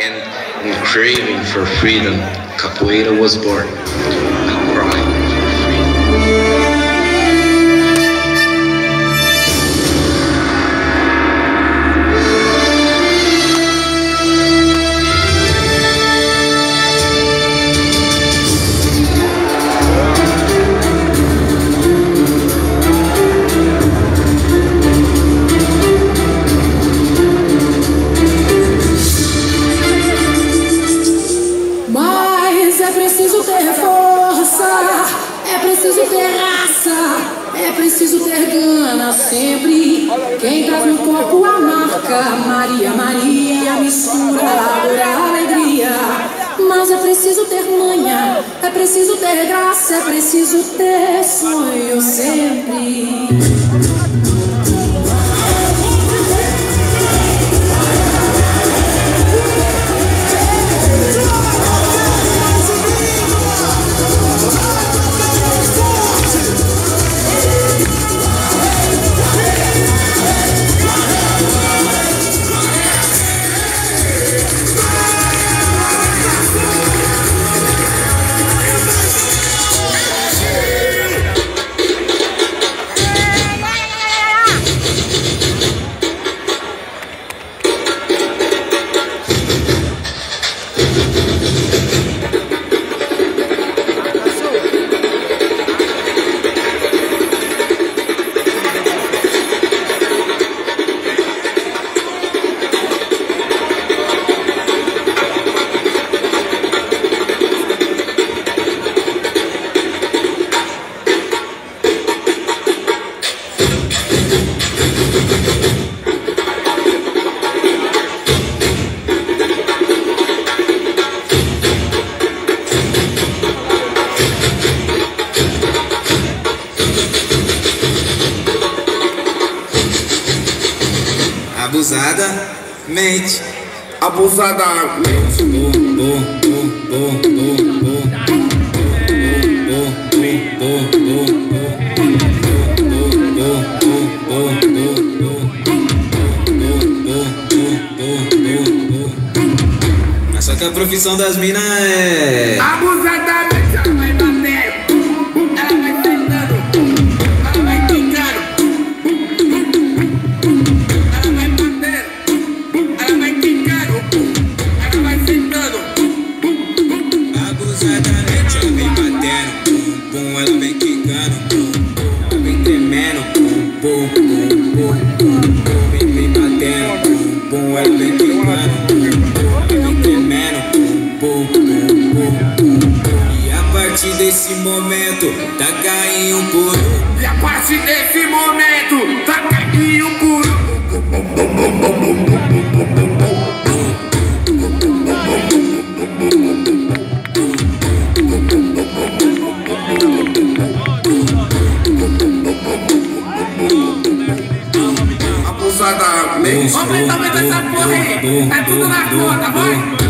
and in craving for freedom, capoeira was born. Preciso ter raça, é preciso ter gana sempre. Quem traz no corpo a marca, Maria, Maria, mistura a alegria. Mas é preciso ter manha, é preciso ter graça, é preciso ter sonho sempre. Bom, bom, bom, bom. Mas só que a profissão das minas é. Abusadamente Abusadamente ela vem batendo, bum, ela vem quicando, ela vem tremendo, bum, bum, bum, bum, bum, vem, vem batendo, bum, ela vem quicando, Abusadamente. Aumenta, aumenta essa porra aí. É tudo na conta, vai.